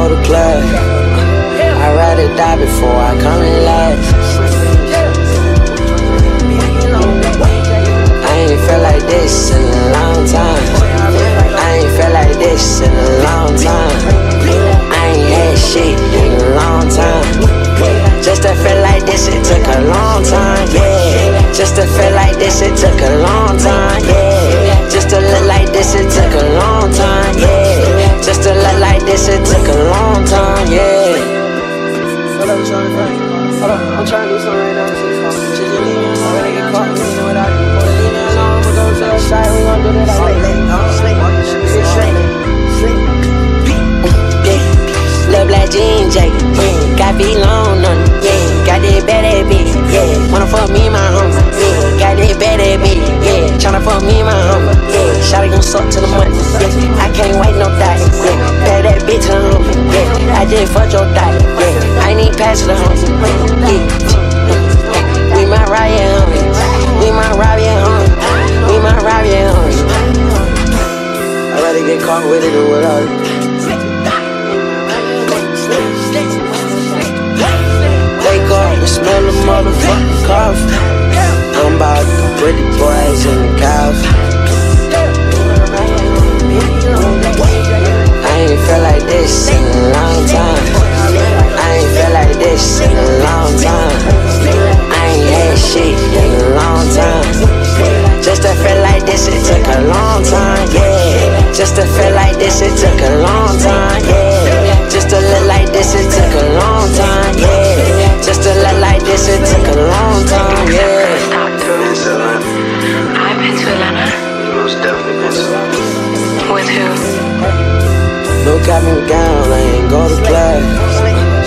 go to. I'd rather die before I come in love. I'm trying to do something right now. Just leave me alone. I'm gonna get caught. You know what I do? Alone. I'ma go to the side. We gon' do that. Slay, slay, slay, slay, slay. Lil' black jean jacket, yeah. Got feet long on it, yeah. Got that bad bitch, yeah. Wanna fuck me, my homie, yeah. Got that bad bitch, yeah. Tryna fuck me, my homie, yeah. Shawty gon' suck to the money, yeah. I can't wait no die, yeah. Pay that bitch homie, yeah. I just fucked your die, yeah. I need pass to the homie, yeah. I'd rather get caught with it than without it. Wake up and smell the motherfucking coffee. I'm about the boys and the coffee. I ain't felt like this in a long time. I ain't felt like this in a long time. I ain't had shit Just to feel like this, it took a long time, yeah. Just to look like this, it took a long time, yeah. Just to look like this, it took a long time, yeah. I've been to Atlanta. Most definitely been to With who? No cap and gown, I ain't go to class.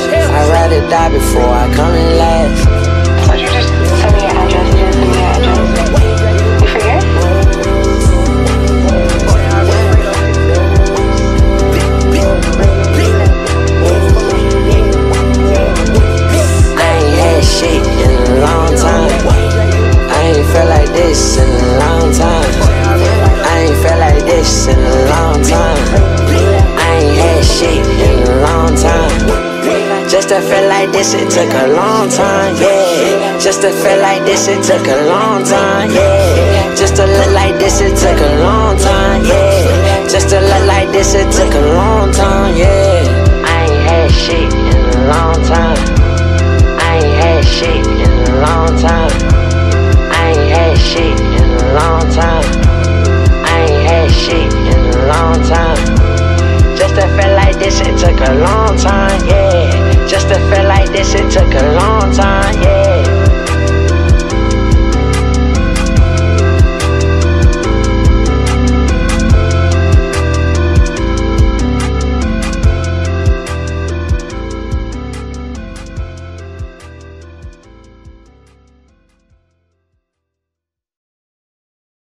I'd rather die before I come in last. Just to feel like this, it took a long time, yeah. Just to feel like this, it took a long time, yeah. Just to look like this, it took a long time, yeah. Just to look like this, it took a long time, yeah. I ain't had shit in a long time. I ain't had shit in a long time. I ain't had shit in a long time. I ain't had shit in a long time. Just to feel like this, it took a long time, yeah. Just to feel like this, it took a long time, yeah.